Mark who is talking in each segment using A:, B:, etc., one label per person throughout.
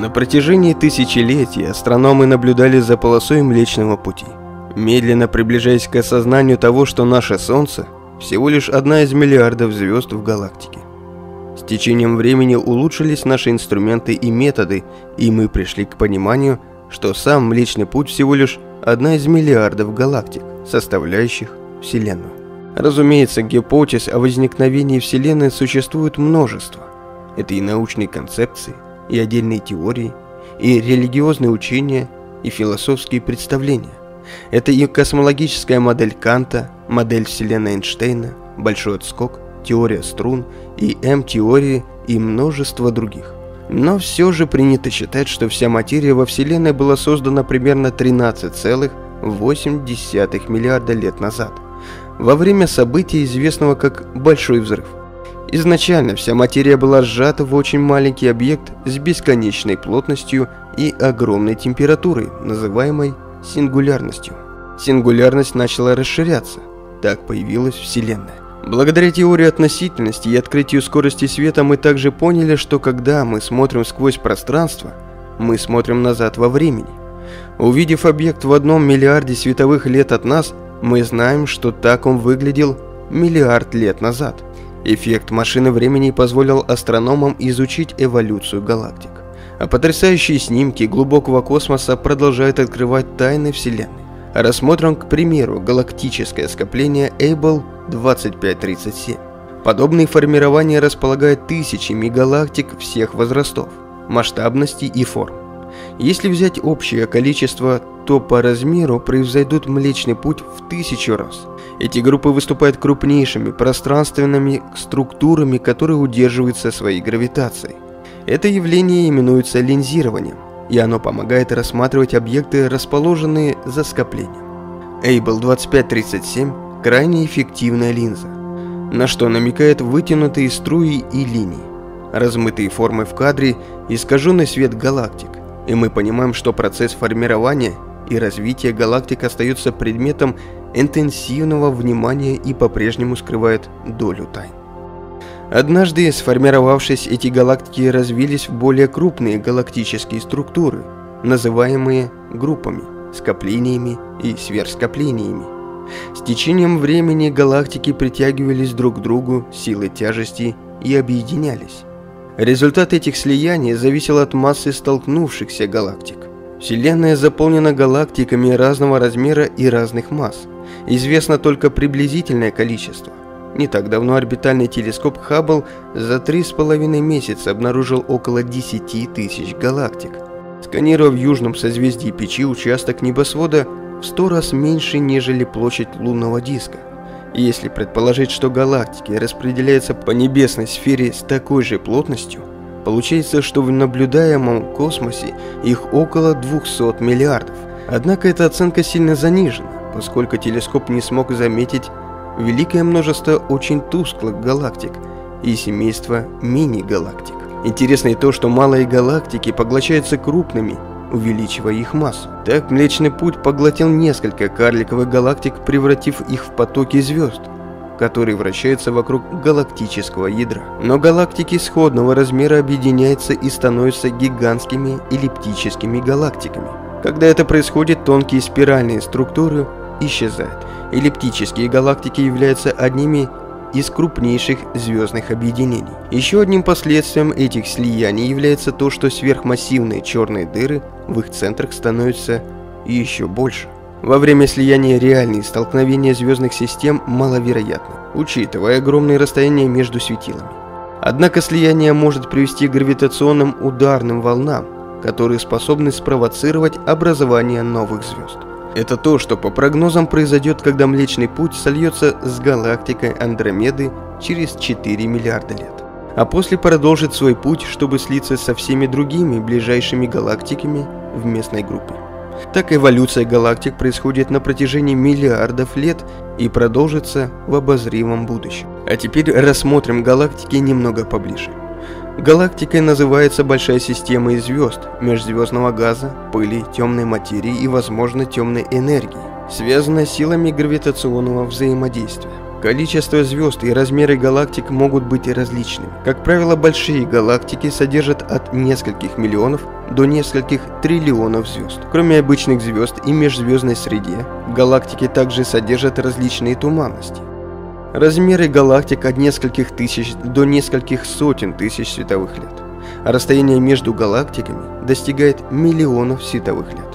A: На протяжении тысячелетий астрономы наблюдали за полосой Млечного Пути, медленно приближаясь к осознанию того, что наше Солнце всего лишь одна из миллиардов звезд в галактике. С течением времени улучшились наши инструменты и методы, и мы пришли к пониманию, что сам Млечный Путь всего лишь одна из миллиардов галактик, составляющих Вселенную. Разумеется, гипотез о возникновении Вселенной существует множество. Это и научные концепции, и отдельные теории, и религиозные учения, и философские представления. Это и космологическая модель Канта, модель Вселенной Эйнштейна, большой отскок, теория струн и М-теории и множество других. Но все же принято считать, что вся материя во Вселенной была создана примерно 13,8 миллиарда лет назад, во время события, известного как Большой Взрыв. Изначально вся материя была сжата в очень маленький объект с бесконечной плотностью и огромной температурой, называемой сингулярностью. Сингулярность начала расширяться. Так появилась Вселенная. Благодаря теории относительности и открытию скорости света мы также поняли, что когда мы смотрим сквозь пространство, мы смотрим назад во времени. Увидев объект в одном миллиарде световых лет от нас, мы знаем, что так он выглядел миллиард лет назад – Эффект машины времени позволил астрономам изучить эволюцию галактик. А потрясающие снимки глубокого космоса продолжают открывать тайны Вселенной. Рассмотрим, к примеру, галактическое скопление Able 2537. Подобные формирования располагают тысячами галактик всех возрастов, масштабностей и форм. Если взять общее количество, то по размеру превзойдут Млечный Путь в тысячу раз. Эти группы выступают крупнейшими пространственными структурами, которые удерживаются своей гравитацией. Это явление именуется линзированием, и оно помогает рассматривать объекты, расположенные за скоплением. Able 2537 – крайне эффективная линза, на что намекает вытянутые струи и линии, размытые формы в кадре, искаженный свет галактик, и мы понимаем, что процесс формирования и развития галактик остается предметом интенсивного внимания и по-прежнему скрывает долю тайн. Однажды, сформировавшись, эти галактики развились в более крупные галактические структуры, называемые группами, скоплениями и сверхскоплениями. С течением времени галактики притягивались друг к другу силой тяжести и объединялись. Результат этих слияний зависел от массы столкнувшихся галактик. Вселенная заполнена галактиками разного размера и разных масс – известно только приблизительное количество. Не так давно орбитальный телескоп Хаббл за три с половиной месяца обнаружил около 10 тысяч галактик. Сканировав в южном созвездии Печи участок небосвода в сто раз меньше, нежели площадь лунного диска. И если предположить, что галактики распределяются по небесной сфере с такой же плотностью, получается, что в наблюдаемом космосе их около 200 миллиардов. Однако эта оценка сильно занижена поскольку телескоп не смог заметить великое множество очень тусклых галактик и семейство мини-галактик. Интересно и то, что малые галактики поглощаются крупными, увеличивая их массу. Так Млечный Путь поглотил несколько карликовых галактик, превратив их в потоки звезд, которые вращаются вокруг галактического ядра. Но галактики сходного размера объединяются и становятся гигантскими эллиптическими галактиками. Когда это происходит, тонкие спиральные структуры исчезают. Эллиптические галактики являются одними из крупнейших звездных объединений. Еще одним последствием этих слияний является то, что сверхмассивные черные дыры в их центрах становятся еще больше. Во время слияния реальные столкновения звездных систем маловероятны, учитывая огромные расстояния между светилами. Однако слияние может привести к гравитационным ударным волнам, которые способны спровоцировать образование новых звезд. Это то, что по прогнозам произойдет, когда Млечный Путь сольется с галактикой Андромеды через 4 миллиарда лет. А после продолжит свой путь, чтобы слиться со всеми другими ближайшими галактиками в местной группе. Так эволюция галактик происходит на протяжении миллиардов лет и продолжится в обозримом будущем. А теперь рассмотрим галактики немного поближе. Галактикой называется большая система из звезд, межзвездного газа, пыли, темной материи и, возможно, темной энергии, связанная силами гравитационного взаимодействия. Количество звезд и размеры галактик могут быть различными. Как правило, большие галактики содержат от нескольких миллионов до нескольких триллионов звезд. Кроме обычных звезд и межзвездной среде, галактики также содержат различные туманности. Размеры галактик от нескольких тысяч до нескольких сотен тысяч световых лет, а расстояние между галактиками достигает миллионов световых лет.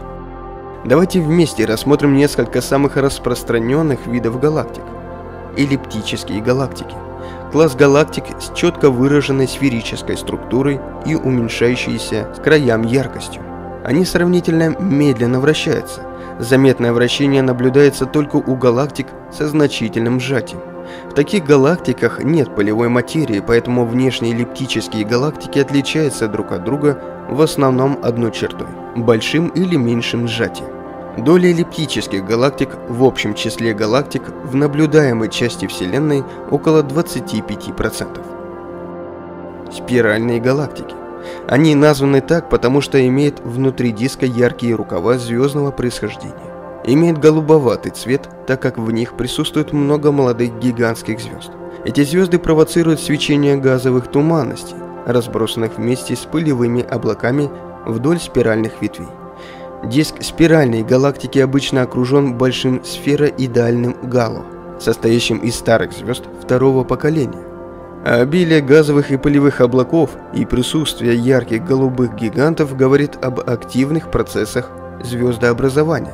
A: Давайте вместе рассмотрим несколько самых распространенных видов галактик эллиптические галактики. Класс галактик с четко выраженной сферической структурой и уменьшающейся с краям яркостью. Они сравнительно медленно вращаются. Заметное вращение наблюдается только у галактик со значительным сжатием. В таких галактиках нет полевой материи, поэтому внешние эллиптические галактики отличаются друг от друга в основном одной чертой – большим или меньшим сжатием. Доля эллиптических галактик в общем числе галактик в наблюдаемой части Вселенной около 25%. Спиральные галактики. Они названы так, потому что имеют внутри диска яркие рукава звездного происхождения. Имеют голубоватый цвет, так как в них присутствует много молодых гигантских звезд. Эти звезды провоцируют свечение газовых туманностей, разбросанных вместе с пылевыми облаками вдоль спиральных ветвей. Диск спиральной галактики обычно окружен большим сфероидальным гало, состоящим из старых звезд второго поколения. А обилие газовых и пылевых облаков и присутствие ярких голубых гигантов говорит об активных процессах звездообразования,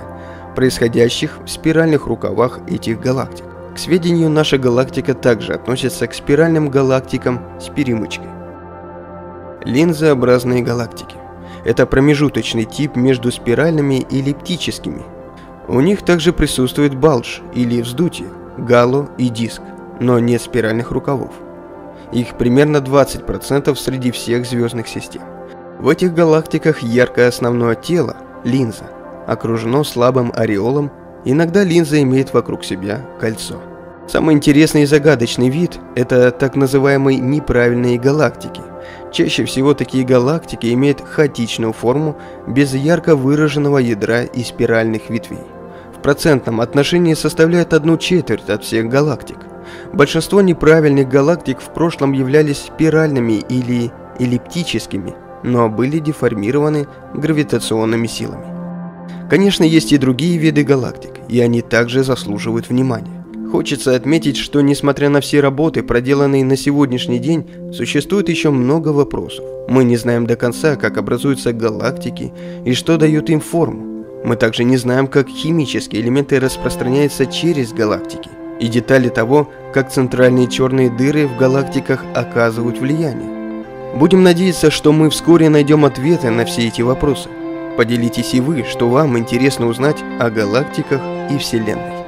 A: происходящих в спиральных рукавах этих галактик. К сведению, наша галактика также относится к спиральным галактикам с перемычкой. Линзообразные галактики. Это промежуточный тип между спиральными и эллиптическими. У них также присутствует балж или вздутие, гало и диск, но нет спиральных рукавов. Их примерно 20% среди всех звездных систем. В этих галактиках яркое основное тело, линза, окружено слабым ореолом, иногда линза имеет вокруг себя кольцо. Самый интересный и загадочный вид – это так называемые неправильные галактики. Чаще всего такие галактики имеют хаотичную форму без ярко выраженного ядра и спиральных ветвей. В процентном отношении составляют одну четверть от всех галактик. Большинство неправильных галактик в прошлом являлись спиральными или эллиптическими, но были деформированы гравитационными силами. Конечно, есть и другие виды галактик, и они также заслуживают внимания. Хочется отметить, что несмотря на все работы, проделанные на сегодняшний день, существует еще много вопросов. Мы не знаем до конца, как образуются галактики и что дают им форму. Мы также не знаем, как химические элементы распространяются через галактики и детали того, как центральные черные дыры в галактиках оказывают влияние. Будем надеяться, что мы вскоре найдем ответы на все эти вопросы. Поделитесь и вы, что вам интересно узнать о галактиках и Вселенной.